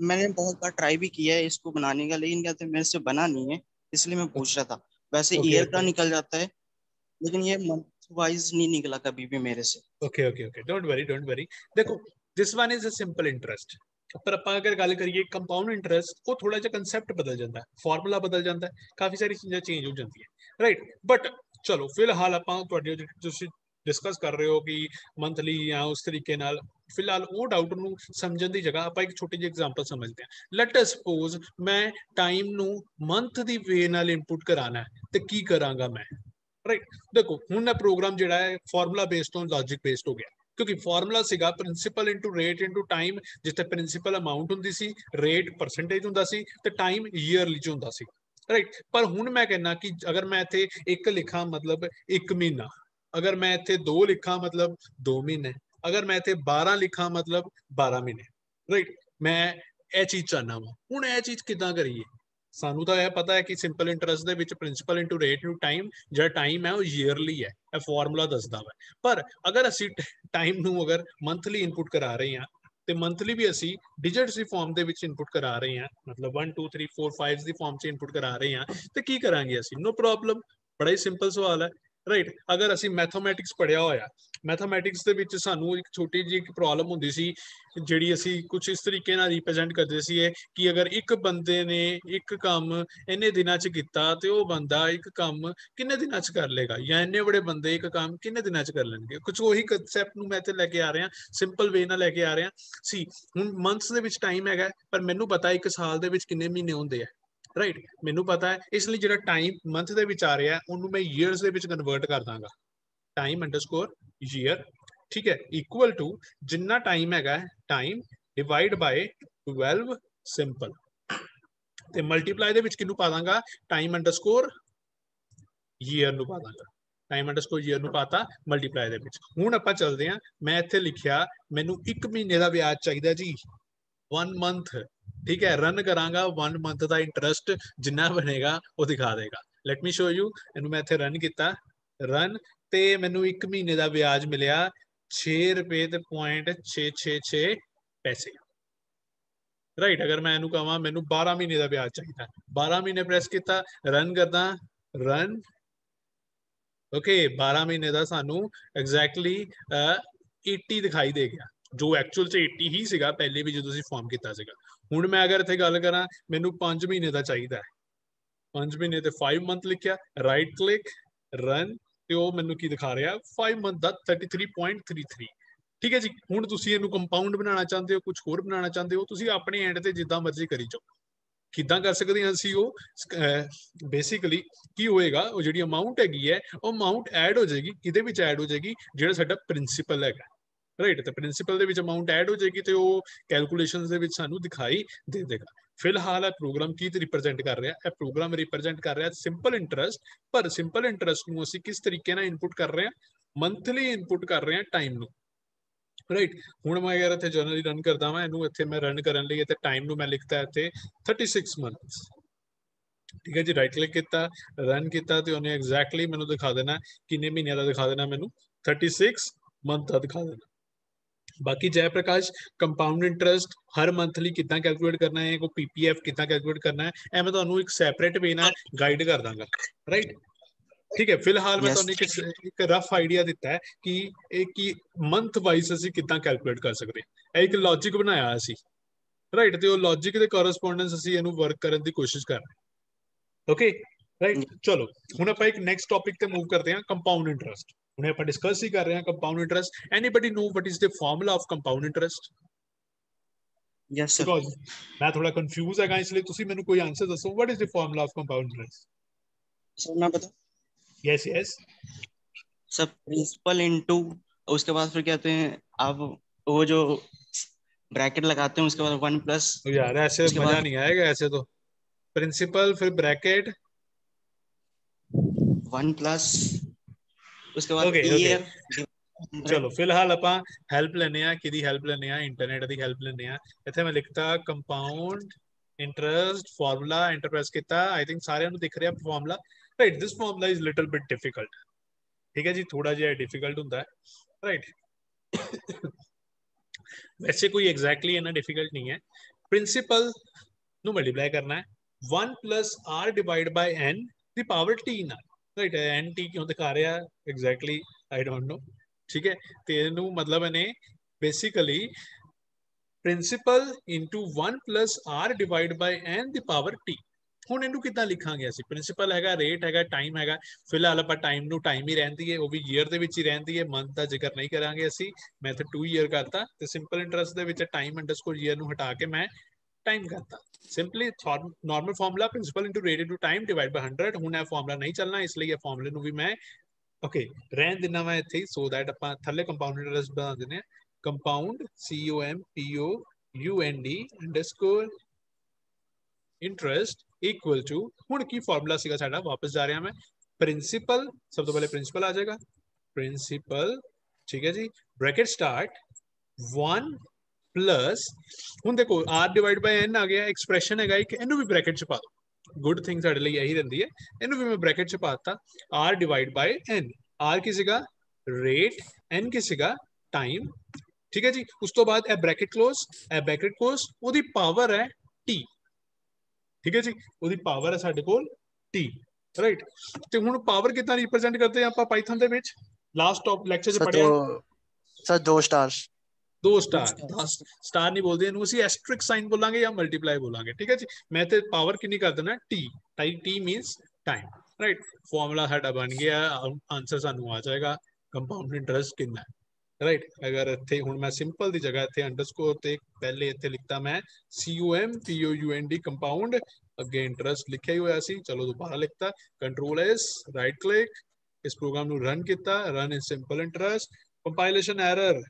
मैंने बहुत बार ट्राई भी किया है इसको बनाने का लेकिन कहते मेरे से बना नहीं है इसलिए मैं पूछ रहा था। वैसे ईयर का. निकल जाता है लेकिन ये मंथ वाइज नहीं निकला कभी भी मेरे से okay okay okay don't worry don't worry देखो this one is a simple interest ਪਰ ਆਪਾਂ ਅਗਰ ਗੱਲ ਕਰੀਏ ਕੰਪਾਊਂਡ ਇੰਟਰਸਟ ਉਹ ਥੋੜਾ ਜਿਹਾ ਕਨਸੈਪਟ ਬਦਲ ਜਾਂਦਾ ਹੈ ਫਾਰਮੂਲਾ ਬਦਲ ਜਾਂਦਾ ਹੈ ਕਾਫੀ ਸਾਰੀ ਚੀਜ਼ਾਂ ਚੇਂਜ ਹੋ ਜਾਂਦੀਆਂ ਰਾਈਟ ਬਟ ਚਲੋ ਫਿਲਹਾਲ ਆਪਾਂ ਤੁਹਾਡੇ ਤੁਸੀਂ ਡਿਸਕਸ ਕਰ ਰਹੇ ਹੋ ਕਿ ਮੰਥਲੀ ਜਾਂ ਉਸ ਤਰੀਕੇ ਨਾਲ ਫਿਲਹਾਲ ਉਹ ਡਾਊਟ ਨੂੰ ਸਮਝਣ ਦੀ ਜਗ੍ਹਾ ਆਪਾਂ ਇੱਕ ਛੋਟੀ ਜਿਹੀ ਐਗਜ਼ਾਮਪਲ ਸਮਝਦੇ ਹਾਂ ਲੈਟ ਅਸ ਸਪੋਜ਼ ਮੈਂ ਟਾਈਮ ਨੂੰ ਮੰਥ ਦੀ ਵੇ ਨਾਲ ਇਨਪੁਟ ਕਰਾਣਾ ਹੈ ਤੇ ਕੀ ਕਰਾਂਗਾ ਮੈਂ ਰਾਈਟ ਦੇਖੋ ਹੁਣ ਇਹ ਪ੍ਰੋਗਰਾਮ ਜਿਹੜਾ ਹੈ ਫਾਰਮੂਲਾ ਬੇਸਡ ਤੋਂ ਲੌਜੀਕ ਬੇਸਡ ਹੋ ਗਿਆ ਕਿਉਂਕਿ ਫਾਰਮੂਲਾ ਸੀਗਾ principal into rate into time ਜਿੱਥੇ ਪ੍ਰਿੰਸੀਪਲ ਅਮਾਉਂਟ ਹੁੰਦੀ ਸੀ ਰੇਟ ਪਰਸੈਂਟੇਜ ਹੁੰਦਾ ਸੀ ਤੇ ਟਾਈਮ ਈਅਰਲੀ ਚ ਹੁੰਦਾ ਸੀ ਰਾਈਟ ਪਰ ਹੁਣ ਮੈਂ ਕਹਿੰਨਾ ਕਿ ਅਗਰ ਮੈਂ ਇੱਥੇ ਇੱਕ ਲਿਖਾਂ ਮਤਲਬ 1 ਮਹੀਨਾ ਅਗਰ ਮੈਂ ਇੱਥੇ 2 ਲਿਖਾਂ ਮਤਲਬ 2 ਮਹੀਨੇ ਅਗਰ ਮੈਂ ਇੱਥੇ 12 ਲਿਖਾਂ ਮਤਲਬ 12 ਮਹੀਨੇ ਰਾਈਟ ਮੈਂ ਇਹ ਚੀਜ਼ ਚਾਹਨਾ ਵਾ ਹੁਣ ਇਹ ਚੀਜ਼ ਕਿਦਾਂ ਕਰੀਏ ਸਾਨੂੰ ਤਾਂ ਇਹ ਪਤਾ ਹੈ ਕਿ ਸਿੰਪਲ ਇੰਟਰਸਟ ਦੇ ਵਿੱਚ principal into rate into time ਜਿਹੜਾ ਟਾਈਮ ਹੈ ਉਹ ਈਅਰਲੀ ਹੈ, ਇਹ ਫਾਰਮੂਲਾ ਦੱਸਦਾ ਵਾ। ਪਰ ਅਗਰ ਅਸੀਂ ਟਾਈਮ ਨੂੰ ਅਗਰ ਮੰਥਲੀ ਇਨਪੁਟ ਕਰਾ ਰਹੇ ਹਾਂ, ਤੇ ਮੰਥਲੀ ਵੀ ਅਸੀਂ ਡਿਜਿਟਸ ਦੀ ਫਾਰਮ ਦੇ ਵਿੱਚ ਇਨਪੁਟ ਕਰਾ ਰਹੇ ਹਾਂ, ਮਤਲਬ 1 2 3 4 5 ਦੀ ਫਾਰਮ 'ਚ ਇਨਪੁਟ ਕਰਾ ਰਹੇ ਹਾਂ, ਤੇ ਕੀ ਕਰਾਂਗੇ ਅਸੀਂ? ਨੋ ਪ੍ਰੋਬਲਮ ਬੜਾ ਹੀ ਸਿੰਪਲ ਸਵਾਲ ਹੈ। ਰਾਈਟ ਅਗਰ ਅਸੀਂ ਮੈਥਮੈਟਿਕਸ ਪੜਿਆ ਹੋਇਆ ਮੈਥਮੈਟਿਕਸ ਦੇ ਵਿੱਚ ਸਾਨੂੰ ਇੱਕ ਛੋਟੀ ਜਿਹੀ ਇੱਕ ਪ੍ਰੋਬਲਮ ਹੁੰਦੀ ਸੀ, ਜਿਹੜੀ ਅਸੀਂ ਕੁਝ ਇਸ ਤਰੀਕੇ ਨਾਲ ਰਿਪਰੈਜ਼ੈਂਟ ਕਰਦੇ ਸੀ ਕਿ ਅਗਰ ਇੱਕ ਬੰਦੇ ਨੇ ਇੱਕ ਕੰਮ ਇੰਨੇ ਦਿਨਾਂ 'ਚ ਕੀਤਾ ਤੇ ਉਹ ਬੰਦਾ ਇੱਕ ਕੰਮ ਕਿੰਨੇ ਦਿਨਾਂ 'ਚ ਕਰ ਲੇਗਾ ਜਾਂ ਇੰਨੇ ਬੜੇ ਬੰਦੇ ਇੱਕ ਕੰਮ ਕਿੰਨੇ ਦਿਨਾਂ 'ਚ ਕਰ ਲੈਣਗੇ? ਕੁਝ ਉਹੀ ਕਨਸੈਪਟ ਨੂੰ ਮੈਂ ਤੇ ਲੈ ਕੇ ਆ ਰਿਹਾ ਸਿੰਪਲ ਵੇ ਨਾਲ ਲੈ ਕੇ ਆ ਰਿਹਾ। ਸੀ ਹੁਣ ਮੰਥਸ ਦੇ ਵਿੱਚ ਟਾਈਮ ਹੈਗਾ, ਪਰ ਮੈਨੂੰ ਪਤਾ ਇੱਕ ਸਾਲ ਦੇ ਵਿੱਚ ਕਿੰਨੇ ਮਹੀਨੇ ਹੁੰਦੇ ਆ। ਰਾਈਟ ਮੈਨੂੰ ਪਤਾ ਹੈ, ਇਸ ਲਈ ਜਿਹੜਾ ਟਾਈਮ ਮੰਥ ਦੇ ਵਿੱਚ ਆ ਰਿਹਾ ਉਹਨੂੰ ਮੈਂ ਈਅਰਸ ਦੇ ਵਿੱਚ ਕਨਵਰਟ ਕਰ ਦਾਂਗਾ। ਟਾਈਮ ਅੰਡਰਸਕੋਰ ਈਅਰ ਠੀਕ ਹੈ ਇਕੁਅਲ ਟੂ ਜਿੰਨਾ ਟਾਈਮ ਹੈਗਾ ਟਾਈਮ ਡਿਵਾਈਡ ਬਾਈ 12 ਸਿੰਪਲ ਤੇ ਮਲਟੀਪਲਾਈ ਦੇ ਵਿੱਚ ਕਿਹਨੂੰ ਪਾ ਦਾਂਗਾ? ਟਾਈਮ ਅੰਡਰਸਕੋਰ ਈਅਰ ਨੂੰ ਪਾ ਦਾਂਗਾ। ਟਾਈਮ ਅੰਡਰਸਕੋਰ ਈਅਰ ਨੂੰ ਪਾਤਾ ਮਲਟੀਪਲਾਈ ਦੇ ਵਿੱਚ। ਹੁਣ ਆਪਾਂ ਚੱਲਦੇ ਆਂ ਮੈਂ ਇੱਥੇ ਲਿਖਿਆ, ਮੈਨੂੰ 1 ਮਹੀਨੇ ਦਾ ਵਿਆਜ ਚਾਹੀਦਾ ਜੀ। 1 ਮੰਥ ਠੀਕ ਹੈ ਰਨ ਕਰਾਂਗਾ 1 ਮੰਥ ਦਾ ਇੰਟਰਸਟ ਜਿੰਨਾ ਬਣੇਗਾ ਉਹ ਦਿਖਾ ਦੇਗਾ। ਲੈਟ ਮੀ ਸ਼ੋ ਯੂ ਇਹਨੂੰ ਮੈਂ ਇੱਥੇ ਰਨ ਕੀਤਾ। ਰਨ ਤੇ ਮੈਨੂੰ 1 ਮਹੀਨੇ ਦਾ ਵਿਆਜ ਮਿਲਿਆ 6 ਰੁਪਏ ਤੇ 0.666 ਪੈਸੇ। ਰਾਈਟ ਅਗਰ ਮੈਂ ਇਹਨੂੰ ਕਹਾਂ ਮੈਨੂੰ 12 ਮਹੀਨੇ ਦਾ ਵਿਆਜ ਚਾਹੀਦਾ। 12 ਮਹੀਨੇ ਪ੍ਰੈਸ ਕੀਤਾ ਰਨ ਕਰਦਾ ਰਨ ਓਕੇ 12 ਮਹੀਨੇ ਦਾ ਸਾਨੂੰ ਐਗਜ਼ੈਕਟਲੀ 80 ਦਿਖਾਈ ਦੇ ਗਿਆ। ਜੋ ਐਕਚੁਅਲ ਚ 80 ਹੀ ਸੀਗਾ, ਪਹਿਲੇ ਵੀ ਜਦੋਂ ਅਸੀਂ ਫਾਰਮ ਕੀਤਾ ਸੀਗਾ। ਹੁਣ ਮੈਂ ਅਗਰ ਇੱਥੇ ਗੱਲ ਕਰਾਂ, ਮੈਨੂੰ 5 ਮਹੀਨੇ ਦਾ ਚਾਹੀਦਾ ਹੈ। 5 ਮਹੀਨੇ ਤੇ 5 ਮੰਥ ਲਿਖਿਆ ਰਾਈਟ ਕਲਿੱਕ ਰਨ ਤੇ ਉਹ ਮੈਨੂੰ ਕੀ ਦਿਖਾ ਰਿਹਾ? 5 ਮੰਥ ਦਾ 33.33 ਠੀਕ ਹੈ ਜੀ? ਹੁਣ ਤੁਸੀਂ ਇਹਨੂੰ ਕੰਪਾਊਂਡ ਬਣਾਉਣਾ ਚਾਹੁੰਦੇ ਹੋ ਕੁਝ ਹੋਰ ਬਣਾਉਣਾ ਚਾਹੁੰਦੇ ਹੋ, ਤੁਸੀਂ ਆਪਣੇ ਐਂਡ ਤੇ ਜਿੱਦਾਂ ਮਰਜ਼ੀ ਕਰੀ ਜਾਓ। ਕਿੱਦਾਂ ਕਰ ਸਕਦੇ ਹਾਂ ਅਸੀਂ ਉਹ? ਬੇਸਿਕਲੀ ਕੀ ਹੋਏਗਾ? ਉਹ ਜਿਹੜੀ ਅਮਾਉਂਟ ਹੈਗੀ ਹੈ, ਉਹ ਅਮਾਉਂਟ ਐਡ ਹੋ ਜਾਏਗੀ, ਕਿਤੇ ਵਿੱਚ ਐਡ ਹੋ ਜਾਏਗੀ, ਜਿਹੜਾ ਸਾਡਾ ਪ੍ਰਿੰਸੀਪਲ ਹੈਗਾ। ਰਾਈਟ ਤੇ ਪ੍ਰਿੰਸੀਪਲ ਦੇ ਵਿੱਚ ਅਮਾਉਂਟ ਐਡ ਹੋ ਜਾਏਗੀ ਤੇ ਉਹ ਕੈਲਕੂਲੇਸ਼ਨਸ ਦੇ ਵਿੱਚ ਸਾਨੂੰ ਦਿਖਾਈ ਦੇ ਦੇਗਾ। ਫਿਲਹਾਲ ਇਹ ਪ੍ਰੋਗਰਾਮ ਕੀ ਰਿਪਰੈਜ਼ੈਂਟ ਕਰ ਰਿਹਾ? ਇਹ ਪ੍ਰੋਗਰਾਮ ਰਿਪਰੈਜ਼ੈਂਟ ਕਰ ਰਿਹਾ ਸਿੰਪਲ ਇੰਟਰਸਟ ਪਰ ਸਿੰਪਲ ਇੰਟਰਸਟ ਨੂੰ ਅਸੀਂ ਕਿਸ ਤਰੀਕੇ ਨਾਲ ਇਨਪੁਟ ਕਰ ਰਹੇ ਹਾਂ? ਮੰਥਲੀ ਇਨਪੁਟ ਕਰ ਰਹੇ ਹਾਂ ਟਾਈਮ ਨੂੰ। ਰਾਈਟ ਹੁਣ ਮੈਂ ਅਗਰ ਇੱਥੇ ਜਰਨਲੀ ਰਨ ਕਰਦਾ ਹਾਂ ਇਹਨੂੰ ਇੱਥੇ ਮੈਂ ਰਨ ਕਰਨ ਲਈ, ਇੱਥੇ ਟਾਈਮ ਨੂੰ ਮੈਂ ਲਿਖਤਾ ਇੱਥੇ 36 ਮੰਥਸ ਠੀਕ ਹੈ ਜੀ ਰਾਈਟ ਕਲਿੱਕ ਕੀਤਾ ਰਨ ਕੀਤਾ ਤੇ ਉਹਨੇ ਐਗਜ਼ੈਕਟਲੀ ਮੈਨੂੰ ਦਿਖਾ ਦੇਣਾ, ਕਿੰਨੇ ਮਹੀਨਿਆਂ ਦਾ ਦਿਖਾ ਦੇਣਾ ਮੈਨੂੰ? 36 ਮੰਥ ਦਾ ਦਿਖਾ ਦੇਣਾ। ਬਾਕੀ ਜੈ ਪ੍ਰਕਾਸ਼ ਕੰਪਾਊਂਡ ਇੰਟਰਸਟ ਹਰ ਮੰਥਲੀ ਕਿੱਦਾਂ ਕੈਲਕੂਲੇਟ ਕਰਨਾ ਹੈ ਕੋ ਪੀਪੀਐਫ ਕਿੱਦਾਂ ਕੈਲਕੂਲੇਟ ਕਰਨਾ ਹੈ ਐ ਮੈਂ ਤੁਹਾਨੂੰ ਇੱਕ ਸੈਪਰੇਟ ਵੇ ਨਾਲ ਗਾਈਡ ਕਰ ਦਾਂਗਾ ਰਾਈਟ ਠੀਕ ਹੈ ਫਿਲਹਾਲ ਮੈਂ ਤੁਹਾਨੂੰ ਇੱਕ ਇੱਕ ਰਫ ਆਈਡੀਆ ਦਿੱਤਾ ਹੈ ਕਿ ਇਹ ਕੀ ਮੰਥ ਵਾਈਜ਼ ਅਸੀਂ ਕਿੱਦਾਂ ਕੈਲਕੂਲੇਟ ਕਰ ਸਕਦੇ ਹਾਂ। ਇਹ ਇੱਕ ਲੌਜੀਕ ਬਣਾਇਆ ਅਸੀਂ ਰਾਈਟ ਤੇ ਉਹ ਲੌਜੀਕ ਦੇ ਕੋਰਸਪੋਂਡੈਂਸ ਅਸੀਂ ਇਹਨੂੰ ਵਰਕ ਕਰਨ ਦੀ ਕੋਸ਼ਿਸ਼ ਕਰ ਰਹੇ ਓਕੇ ਰਾਈਟ ਚਲੋ ਹੁਣ ਆਪਾਂ ਇੱਕ ਨੈਕਸਟ ਟਾਪਿਕ ਤੇ ਮੂਵ ਕਰਦੇ ਹਾਂ ਕੰਪਾਊਂਡ ਇੰਟਰਸਟ ਹੁਣੇ ਆਪਾਂ ਡਿਸਕਸ ਹੀ ਕਰ ਰਹੇ ਹਾਂ compound interest anybody know what is the formula of compound interest yes sir ਮੈਂ ਥੋੜਾ ਕੰਫਿਊਜ਼ ਹੈਗਾ ਇਸ ਲਈ ਤੁਸੀਂ ਮੈਨੂੰ ਕੋਈ ਆਨਸਰ ਦੱਸੋ what is the formula of compound interest sir मैं बता यस यस सब प्रिंसिपल इनटू उसके बाद फिर कहते हैं आप वो जो ब्रैकेट लगाते हैं उसके बाद वन प्लस यार ऐसे मजा नहीं आएगा ऐसे तो प्रिंसिपल फिर ब्रैकेट वन प्लस उसके बाद Okay, E okay. EF ਚਲੋ ਫਿਲਹਾਲ ਆਪਾਂ ਹੈਲਪ ਲੈਨੇ ਆ ਕਿਹਦੀ ਹੈਲਪ ਲੈਨੇ ਆ ਇੰਟਰਨੈਟ ਦੀ ਹੈਲਪ ਲੈਨੇ ਆ ਇੱਥੇ ਮੈਂ ਲਿਖਤਾ ਕੰਪਾਊਂਡ ਇੰਟਰਸਟ ਫਾਰਮੂਲਾ ਇੰਟਰਪ੍ਰੈਸ ਕੀਤਾ ਆਈ ਥਿੰਕ ਸਾਰਿਆਂ ਨੂੰ ਦਿਖ ਰਿਹਾ formula right this formula is little bit difficult ਠੀਕ ਹੈ ਜੀ ਥੋੜਾ ਜਿਹਾ ਡਿਫਿਕਲਟ ਹੁੰਦਾ ਹੈ ਰਾਈਟ ਵੈਸੇ ਕੋਈ ਐਗਜ਼ੈਕਟਲੀ ਇਹਨਾਂ ਡਿਫਿਕਲਟ ਨਹੀਂ ਹੈ ਪ੍ਰਿੰਸੀਪਲ ਨੂੰ ਮਲਟੀਪਲਾਈ ਕਰਨਾ ਹੈ 1 r ਡਿਵਾਈਡ ਬਾਈ n ਦੀ ਪਾਵਰ t ਨਾਲ right n ਕਿਉਂ ਦਿਖਾ ਰਿਹਾ ਐਗਜ਼ੈਕਟਲੀ ਆਈ ਡੋਨਟ ਨੋ ਠੀਕ ਹੈ ਤੇ ਇਹਨੂੰ ਮਤਲਬ ਇਹਨੇ basically principal into 1 r divide by n ਦੀ ਪਾਵਰ t. ਹੁਣ ਇਹਨੂੰ ਕਿੱਦਾਂ ਲਿਖਾਂਗੇ ਅਸੀਂ ਪ੍ਰਿੰਸੀਪਲ ਹੈਗਾ ਰੇਟ ਹੈਗਾ ਟਾਈਮ ਹੈਗਾ ਫਿਲਹਾਲ ਆਪਾਂ ਟਾਈਮ ਨੂੰ ਟਾਈਮ ਹੀ ਰਹਿੰਦੀ ਹੈ ਉਹ ਵੀ ਈਅਰ ਦੇ ਵਿੱਚ ਹੀ ਰਹਿੰਦੀ ਹੈ ਮੰਥ ਦਾ ਜ਼ਿਕਰ ਨਹੀਂ ਕਰਾਂਗੇ ਅਸੀਂ ਮੈਂ ਇੱਥੇ 2 ਈਅਰ ਕਰਤਾ ਤੇ ਸਿੰਪਲ ਇੰਟਰਸਟ ਦੇ ਵਿੱਚ ਟਾਈਮ ਅੰਡਰਸਕੋਰ ਈਅਰ ਨੂੰ ਹਟਾ ਕੇ ਮੈਂ ਟਾਈਮ ਕਰਤਾ simply normal formula principal into rate into time divide by 100 ਹੁਣ ਇਹ ਫਾਰਮੂਲਾ ਨਹੀਂ ਚੱਲਣਾ ਇਸ ਲਈ ਇਹ ਫਾਰਮੂਲੇ ਨੂੰ ਵੀ ਮੈਂ ਓਕੇ ਰਹਿਣ ਦਿੰਨਾ ਮੈਂ ਇੱਥੇ ਸੋ ਦੈਟ ਆਪਾਂ ਥੱਲੇ ਕੰਪਾਊਂਡ ਇੰਟਰਸਟ ਬਣਾ ਦਿੰਦੇ ਆ compound C O M P O U N D underscore interest equal to ਹੁਣ ਕੀ ਫਾਰਮੂਲਾ ਸੀਗਾ ਸਾਡਾ ਵਾਪਸ ਜਾ ਰਿਹਾ ਮੈਂ ਪ੍ਰਿੰਸੀਪਲ ਸਭ ਤੋਂ ਪਹਿਲੇ ਪ੍ਰਿੰਸੀਪਲ ਆ ਜਾਏਗਾ ਪ੍ਰਿੰਸੀਪਲ ਠੀਕ ਹੈ ਜੀ ਬ੍ਰੈਕਟ ਸਟਾਰਟ 1 ਪਲੱਸ ਹੁਣ ਦੇਖੋ r ਡਿਵਾਈਡ ਬਾਈ n ਆ ਗਿਆ ਐਕਸਪ੍ਰੈਸ਼ਨ ਹੈਗਾ ਇੱਕ ਇਹਨੂੰ ਵੀ ਬ੍ਰੈਕਟ ਚ ਪਾ ਦਿਓ ਗੁੱਡ ਥਿੰਗ ਸਾਡੇ ਲਈ ਇਹੀ ਰਹਿੰਦੀ ਹੈ। ਇਹਨੂੰ ਵੀ ਮੈਂ ਬ੍ਰੈਕਟ ਚ ਪਾਤਾ r divide by n r ਕੀ ਸੀਗਾ? ਰੇਟ n ਕੀ ਸੀਗਾ? ਟਾਈਮ ਠੀਕ ਹੈ ਜੀ? ਉਸ ਤੋਂ ਬਾਅਦ ਇਹ ਬ੍ਰੈਕਟ ক্লোਜ਼ ਇਹ ਬ੍ਰੈਕਟ ক্লোਜ਼ ਉਹਦੀ ਪਾਵਰ ਹੈ t ਠੀਕ ਹੈ ਜੀ? ਉਹਦੀ ਪਾਵਰ ਹੈ ਸਾਡੇ ਕੋਲ t ਰਾਈਟ ਤੇ ਹੁਣ ਪਾਵਰ ਕਿਦਾਂ ਰਿਪਰੈਜ਼ੈਂਟ ਕਰਦੇ ਆ ਆਪਾਂ ਪਾਈਥਨ ਦੇ ਵਿੱਚ? ਲਾਸਟ ਟਾਪ ਲੈਕਚਰ 'ਚ ਪੜਿਆ ਸਰ ਦੋ ਸਟਾਰਸ दो स्टार्स ਦੋ ਸਟਾਰ ਸਟਾਰ ਨਹੀਂ ਬੋਲਦੇ ਇਹਨੂੰ ਅਸੀਂ ਐਸਟ੍ਰਿਕ ਸਾਈਨ ਬੋਲਾਂਗੇ ਜਾਂ ਮਲਟੀਪਲਾਈ ਬੋਲਾਂਗੇ ਠੀਕ ਹੈ ਜੀ ਮੈਂ ਤੇ ਪਾਵਰ ਕਿੰਨੀ ਕਰ ਦੇਣਾ t ਟਾਈ t means time right formula ਸਾਡਾ ਬਣ ਗਿਆ ਆਨਸਰ ਸਾਨੂੰ ਆ ਜਾਏਗਾ ਕੰਪਾਊਂਡ ਇੰਟਰਸਟ ਕਿੰਨਾ ਹੈ ਰਾਈਟ ਅਗਰ ਇੱਥੇ ਹੁਣ ਮੈਂ ਸਿੰਪਲ ਦੀ ਜਗ੍ਹਾ ਇੱਥੇ ਅੰਡਰਸਕੋਰ ਤੇ ਪਹਿਲੇ ਇੱਥੇ ਲਿਖਤਾ ਮੈਂ COM POUND ਕੰਪਾਊਂਡ ਅੱਗੇ ਇੰਟਰਸਟ ਲਿਖਿਆ ਹੀ ਹੋਇਆ ਸੀ ਚਲੋ ਦੁਬਾਰਾ ਲਿਖਤਾ ਕੰਟਰੋਲ ਐਸ ਰਾਈਟ ਕਲਿਕ ਇਸ ਪ੍ਰੋਗਰਾਮ ਨੂੰ ਰਨ ਕੀਤਾ run in simple interest compilation error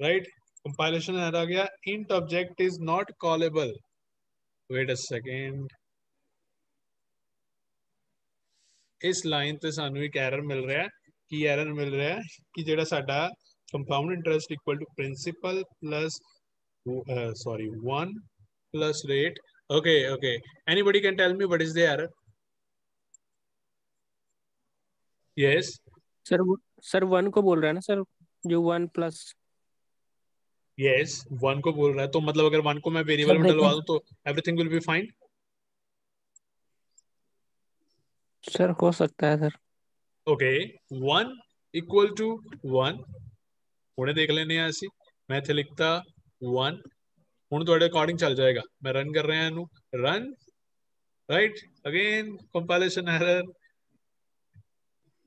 right compilation error आ गया int object is not callable wait a second ਇਸ ਲਾਈਨ ਤੇ ਸਾਨੂੰ ਇੱਕ ਐਰਰ ਮਿਲ ਰਿਹਾ ਹੈ ਕੀ ਐਰਰ ਮਿਲ ਰਿਹਾ ਹੈ ਕਿ ਜਿਹੜਾ ਸਾਡਾ compound interest equal to principal plus sorry 1 plus rate okay okay anybody can tell me what is the error yes sir वो सर वन को बोल रहा है ना सर जो one plus yes yes, one को बोल रहा है तो मतलब अगर वन को मैं वेरिएबल में डलवा दूँ तो everything will be fine sir हो सकता है sir okay one equal to one उन्हें देख लेने ऐसी मैं थे लिखता वन हूँ थोड़े अकॉर्डिंग चल जाएगा। मैं रन कर रहा हूँ run right again compilation error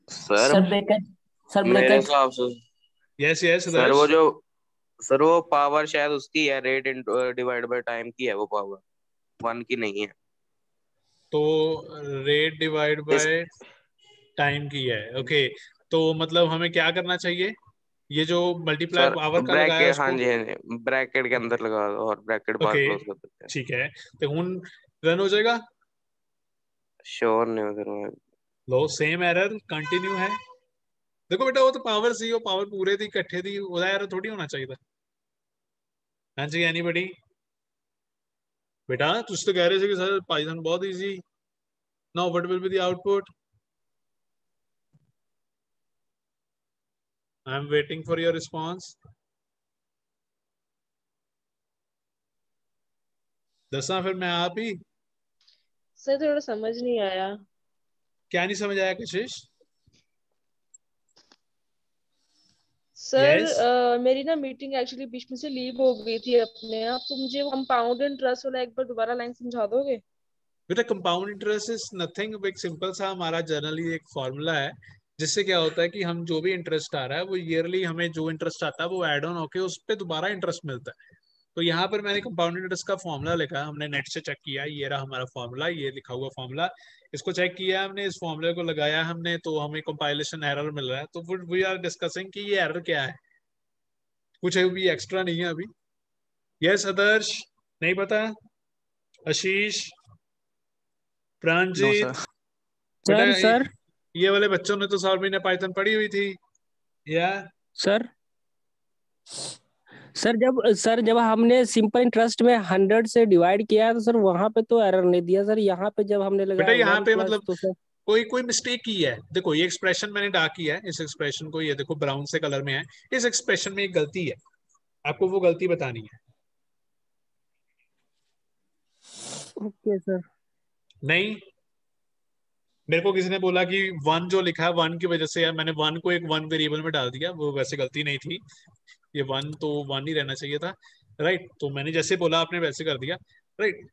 sir sir bracket sir bracket yes yes sir वो जो सर वो पावर शायद उसकी है रेट डिवाइड बाय टाइम की है वो पावर वन की नहीं है। तो रेट डिवाइड बाय टाइम की है। ओके तो मतलब हमें क्या करना चाहिए? ये जो मल्टीप्लाई पावर का लगाया हाँ है हाँ जी। ब्रैकेट के अंदर लगा दो और ब्रैकेट बाहर क्लोज कर देते हैं। ठीक है। तो हुन रन हो जाएगा? श्योर नहीं उधर लो सेम एरर कंटिन्यू है। ਦੇਖੋ ਬੇਟਾ ਉਹ ਤਾਂ ਪਾਵਰ ਸੀ ਉਹ ਪਾਵਰ ਪੂਰੇ ਦੀ ਇਕੱਠੇ ਦੀ ਉਹਦਾ ਐਰਰ ਥੋੜੀ ਹੋਣਾ ਚਾਹੀਦਾ ਹਾਂਜੀ ਐਨੀਬਾਡੀ ਬੇਟਾ ਤੁਸੀਂ ਤਾਂ ਕਹਿ ਰਹੇ ਸੀ ਕਿ ਸਰ ਪਾਈਥਨ ਬਹੁਤ easy now what will be the output I am waiting for your response. दसा फिर मैं आप ही सर थोड़ा समझ नहीं आया क्या नहीं समझ आया कशिश सर Yes. uh, मेरी ना मीटिंग एक्चुअली बीच में से लीव हो गई थी अपने आप तो मुझे कंपाउंड इंटरेस्ट वाला एक बार दोबारा लाइन समझा दोगे बेटा कंपाउंड इंटरेस्ट इज़ नथिंग एक सिंपल सा हमारा जनरली एक फॉर्मूला है जिससे क्या होता है कि हम जो भी इंटरेस्ट आ रहा है वो ईयरली हमें जो इंटरेस्ट आता है वो एड ऑन होके उस पर दोबारा इंटरेस्ट मिलता है तो यहाँ पर मैंने कंपाउंड इंटरेस्ट का फॉर्मूला लिखा हमने नेट से चेक किया ये रहा हमारा फॉर्मूला ये लिखा हुआ फॉर्मूला इसको चेक किया हमने इस फॉर्मूले को लगाया हमने तो हमें कंपाइलेशन एरर मिल रहा है। तो वी आर डिस्कसिंग कि ये एरर क्या है? कुछ अभी एक्स्ट्रा नहीं है अभी। यस आदर्श नहीं पता? Ashish no Pranjit sir sir ये वाले बच्चों ने तो सौर महीने पाइथन पढ़ी हुई थी। या सर सर जब सर जब हमने सिंपल इंटरेस्ट में हंड्रेड से डिवाइड किया तो सर वहाँ पे तो एरर नहीं दिया सर। यहाँ पे जब हमने लगा बेटा यहाँ पे मतलब तो सर कोई कोई मिस्टेक की है। देखो ये एक्सप्रेशन मैंने डाक किया है। इस एक्सप्रेशन को ये देखो ब्राउन से कलर में है। इस एक्सप्रेशन में एक गलती है। आपको वो गलती बतानी है। Okay sir. नहीं। मेरे को किसी ने बोला कि वन जो लिखा है वन की वजह से यार मैंने वन को एक वन वेरिएबल में डाल दिया वो वैसे गलती नहीं थी। ये वन तो वन ही रहना चाहिए था राइट तो मैंने जैसे बोला आपने वैसे कर दिया राइट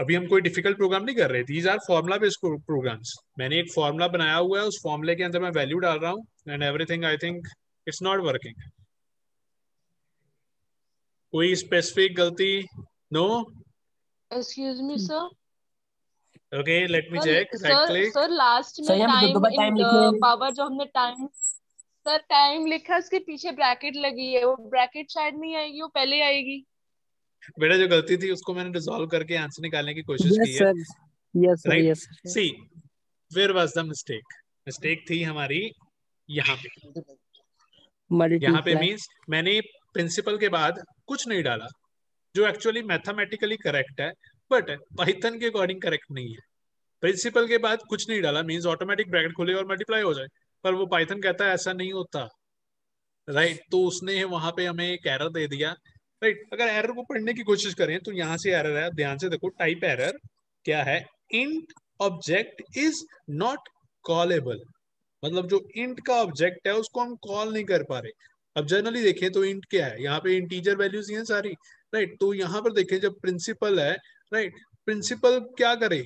अभी हम कोई डिफ़िकल्ट प्रोग्राम नहीं कर रहे these are formula based programs मैंने एक फॉर्मुला बनाया हुआ है उस फॉर्मुले के अंदर मैं वैल्यू डाल रहा हूँ and everything I think it's not working कोई स्पेसिफिक गलती? No excuse me sir okay let me check right sir click sir last में टाइम हैं पावर जो हमने टाइम सर टाइम लिखा उसके पीछे ब्रैकेट लगी है। वो ब्रैकेट शायद नहीं आएगी वो पहले आएगी। बेटा जो गलती थी उसको मैंने रिजॉल्व करके आंसर निकालने की कोशिश यस की है। Yes sir yes sir see where was the mistake mistake थी हमारी यहाँ पे। यहाँ पे मींस मैंने प्रिंसिपल के बाद कुछ नहीं डाला जो एक्चुअली मैथमेटिकली करेक्ट है बट पाइथन के अकॉर्डिंग करेक्ट नहीं है। प्रिंसिपल के बाद कुछ नहीं डाला मींस ऑटोमेटिक ब्रैकेट खुले और मल्टीप्लाई हो जाए। पर वो पाइथन कहता है, ऐसा नहीं होता। राइट तो उसने वहाँ पे हमें एक एरर दे दिया। राइट अगर एरर को पढ़ने की कोशिश करें तो यहाँ से एरर है। ध्यान से देखो टाइप एरर क्या है? Int object is not callable मतलब जो इंट का ऑब्जेक्ट है, उसको हम कॉल नहीं कर पा रहे। अब जनरली देखें तो इंट क्या है? यहाँ पे इंटीजर वैल्यूज़ ही हैं सारी। राइट तो यहाँ पर देखें जब प्रिंसिपल है राइट प्रिंसिपल क्या करे?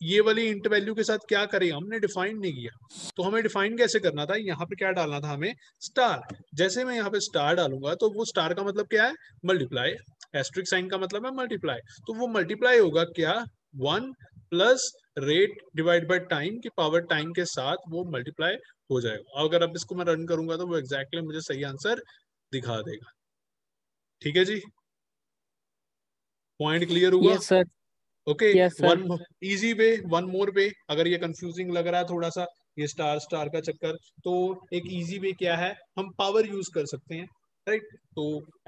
ये वाली इंट वैल्यू के साथ क्या करें? हमने डिफाइन नहीं किया। तो हमें डिफाइन कैसे करना था? यहाँ पे क्या डालना था हमें? स्टार जैसे मैं यहाँ पे स्टार डालूँगा तो वो स्टार का मतलब क्या है? मल्टीप्लाई एस्ट्रिक साइन का मतलब है मल्टीप्लाई तो वो मल्टीप्लाई होगा क्या? One plus rate divide by time की पावर टाइम के साथ वो मल्टीप्लाई हो जाएगा। अगर अब इसको मैं रन करूँगा तो वो एग्जैक्टली exactly मुझे सही आंसर दिखा देगा। ठीक है जी? पॉइंट क्लियर हुआ? Sir okay one easy way one more way अगर ये कंफ्यूजिंग लग रहा है थोड़ा सा ये स्टार स्टार का चक्कर तो एक इजी वे क्या है? हम पावर यूज़ कर सकते हैं राइट right? तो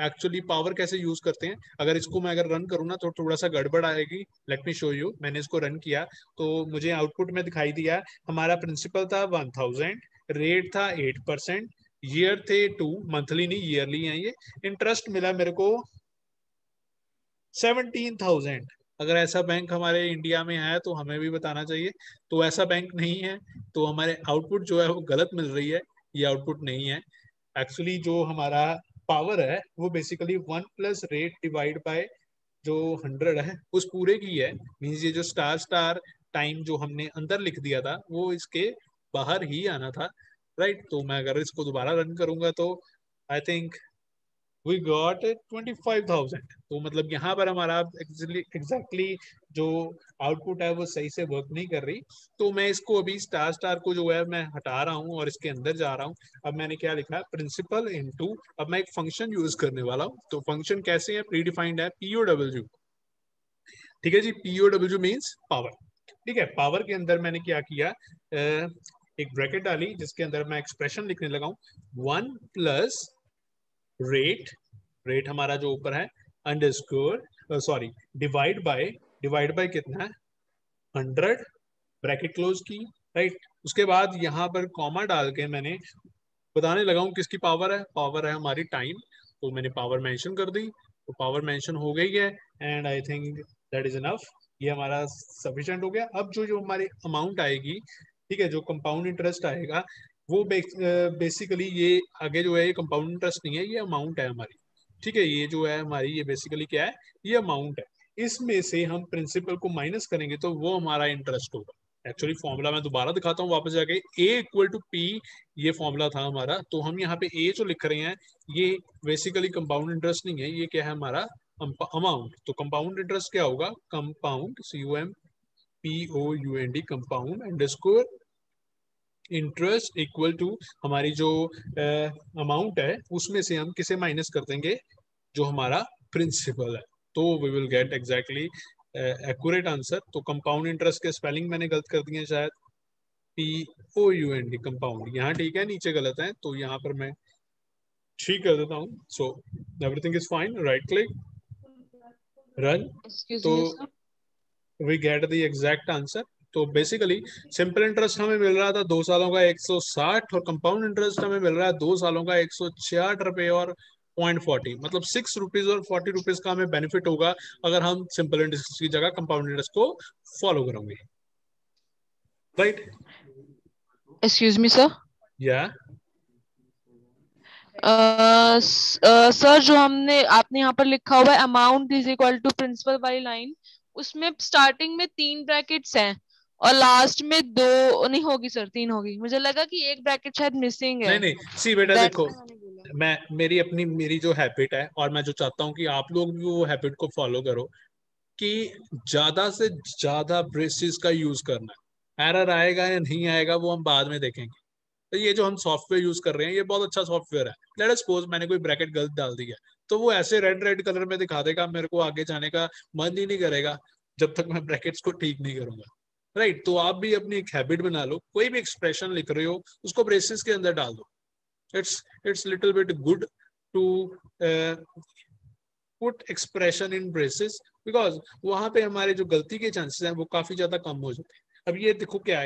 एक्चुअली पावर कैसे यूज़ करते हैं? अगर इसको मैं अगर रन करूँ ना तो थोड़ा सा गड़बड़ आएगी। लेट मी शो यू मैंने इसको रन किया तो मुझे आउटपुट में दिखाई दिया हमारा प्रिंसिपल था वन थाउज़ेंड रेट था एट परसेंट ईयर थे टू मंथली नहीं ईयरली है ये। इंटरेस्ट मिला मेरे को सेवनटीन थाउज़ेंड अगर ऐसा बैंक हमारे इंडिया में है तो हमें भी बताना चाहिए। तो ऐसा बैंक नहीं है तो हमारे आउटपुट जो है, वो गलत मिल रही है। ये आउटपुट नहीं है। एक्चुअली जो हमारा पावर है, वो basically one plus rate divide by जो हंड्रेड है, उस पूरे की है। मीन्स ये जो स्टार स्टार टाइम जो हमने अंदर लिख दिया था, वो इसके बाहर ही आना था। राइट तो मैं अगर इसको दोबारा रन करूँगा तो I think we got twenty five thousand तो मतलब यहाँ पर हमारा एग्जैक्टली जो आउटपुट है वो सही से वर्क नहीं कर रही। तो मैं इसको अभी स्टार स्टार को जो है मैं हटा रहा हूँ और इसके अंदर जा रहा हूँ। अब मैंने क्या लिखा? है प्रिंसिपल इनटू अब मैं एक फ़ंक्शन यूज़ करने वाला हूँ। तो फ़ंक्शन कैसे है? प्री डिफाइंड है पीओ ठीक है जी? पीओ डब्ल्यू मीन्स पावर ठीक है? पावर के अंदर मैंने क्या किया? एक ब्रैकेट डाली, जिसके अंदर मैं एक्सप्रेशन लिखने लगा हूँ। वन प्लस रेट रेट हमारा जो ऊपर है underscore sorry divide by divide by कितना? है हंड्रेड ब्रैकेट क्लोज की राइट right? उसके बाद यहाँ पर कॉमा डाल के मैंने बताने लगा हूँ किसकी पावर है। पावर है हमारी टाइम तो मैंने पावर मेंशन कर दी तो पावर मेंशन हो गई है and I think that is enough ये हमारा सफिशिएंट हो गया। अब जो जो हमारी अमाउंट आएगी, ठीक है, जो कंपाउंड इंटरेस्ट आएगा वो बेसिकली ये आगे जो है, ये कंपाउंड इंटरेस्ट नहीं है, ये अमाउंट है हमारी। ठीक है, ये जो है हमारी, ये बेसिकली क्या है? ये अमाउंट है। इसमें से हम प्रिंसिपल को माइनस करेंगे तो वो हमारा इंटरेस्ट होगा। एक्चुअली फॉर्मूला मैं दोबारा दिखाता हूँ वापस जाके। ए इक्वल टू पी ये फॉर्मूला था हमारा। तो हम यहाँ पे ए जो लिख रहे हैं, ये बेसिकली कंपाउंड इंटरेस्ट नहीं है, ये क्या है हमारा? अमाउंट तो कंपाउंड इंटरेस्ट क्या होगा? Compound C U M P O U N D compound underscore interest equal to हमारी जो अमाउंट है उसमें से हम किसे माइनस कर देंगे? जो हमारा प्रिंसिपल है। तो we will get exactly accurate answer तो कंपाउंड इंटरेस्ट के स्पेलिंग मैंने गलत कर दिए शायद। P O U N D compound यहाँ ठीक है नीचे गलत है तो यहाँ पर मैं ठीक कर देता हूँ। So everything is fine right click run तो we get the exact answer तो बेसिकली सिंपल इंटरेस्ट हमें मिल रहा था दो सालों का 160 और कंपाउंड इंटरेस्ट हमें मिल रहा है दो सालों का एक रुपए और पॉइंट फोर्टी मतलब सिक्स रुपीज़ और फोर्टी रुपीज़ का हमें बेनिफिट होगा अगर हम सिंपल इंटरेस्ट की जगह कंपाउंड इंटरेस्ट को फॉलो करेंगे। राइट एक्सक्यूज मी सर या सर जो हमने आपने यहाँ पर लिखा हुआ है amount is equal to principal वाली लाइन उसमें स्टार्टिंग में तीन ब्रैकेट्स हैं। और लास्ट में दो नहीं होगी सर तीन होगी। मुझे लगा कि एक ब्रैकेट शायद मिसिंग है। नहीं नहीं सी बेटा देखो। मैं मेरी अपनी मेरी जो हैबिट है और मैं जो चाहता हूँ कि आप लोग भी वो हैबिट को फॉलो करो कि ज़्यादा से ज़्यादा ब्रेसिस का यूज़ करना है। एरर आएगा या नहीं आएगा वो हम बाद में देखेंगे। तो ये जो हम सॉफ्टवेयर यूज़ कर रहे हैं ये बहुत अच्छा सॉफ्टवेयर है। लेट अस सपोज़ मैंने कोई ब्रैकेट गलत डाल दिया तो वो ऐसे रेड रेड कलर में दिखा देगा मेरे को आगे जाने का मन ही नहीं करेगा जब तक मैं ब्रैकेट्स को ठीक नहीं करूँगा। राइट तो आप भी अपनी एक हैबिट बना लो, कोई भी एक्सप्रेशन लिख रहे हो, उसको ब्रेसिस के अंदर डाल दो। It's it's little bit good to put expression in braces because वहाँ पे हमारे जो गलती के चांसेस हैं, वो काफ़ी ज़्यादा कम हो जाते हैं। अब ये देखो क्या है।